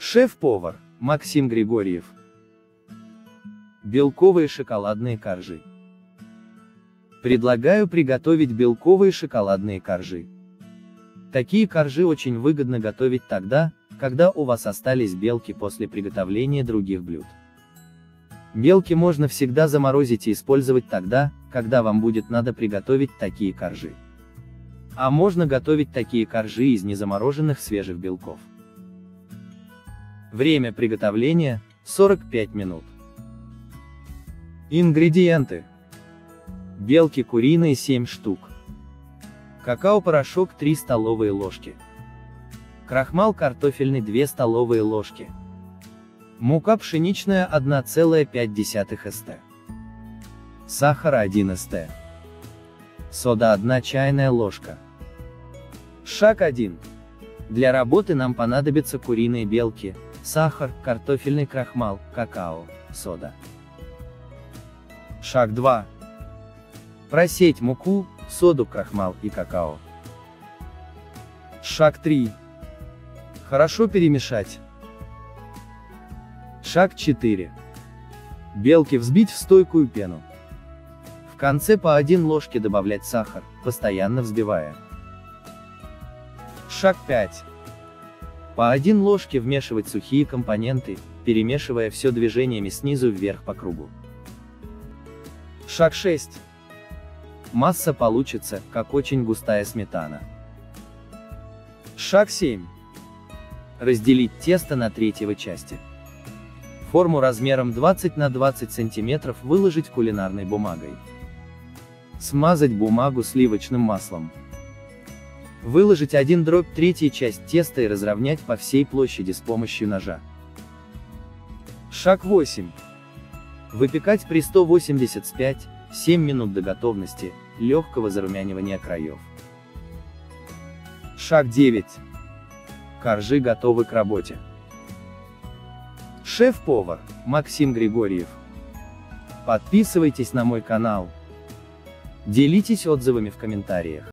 Шеф-повар, Максим Григорьев. Белковые шоколадные коржи. Предлагаю приготовить белковые шоколадные коржи. Такие коржи очень выгодно готовить тогда, когда у вас остались белки после приготовления других блюд. Белки можно всегда заморозить и использовать тогда, когда вам будет надо приготовить такие коржи. А можно готовить такие коржи из незамороженных свежих белков. Время приготовления – 45 минут. Ингредиенты. Белки куриные 7 штук. Какао-порошок 3 столовые ложки. Крахмал картофельный 2 столовые ложки. Мука пшеничная 1,5 ст. Сахар 1 ст. Сода 1 чайная ложка. Шаг 1. Для работы нам понадобятся куриные белки, сахар, картофельный крахмал, какао, сода. Шаг 2. Просеять муку, соду, крахмал и какао. Шаг 3. Хорошо перемешать. Шаг 4. Белки взбить в стойкую пену. В конце по 1 ложке добавлять сахар, постоянно взбивая. Шаг 5. По 1 ложке вмешивать сухие компоненты, перемешивая все движениями снизу вверх по кругу. Шаг 6. Масса получится, как очень густая сметана. Шаг 7. Разделить тесто на третьего части. Форму размером 20 на 20 см выложить кулинарной бумагой. Смазать бумагу сливочным маслом. Выложить 1 дробь третья часть теста и разровнять по всей площади с помощью ножа. Шаг 8. Выпекать при 185-7 минут до готовности, легкого зарумянивания краев. Шаг 9. Коржи готовы к работе. Шеф-повар, Максим Григорьев. Подписывайтесь на мой канал. Делитесь отзывами в комментариях.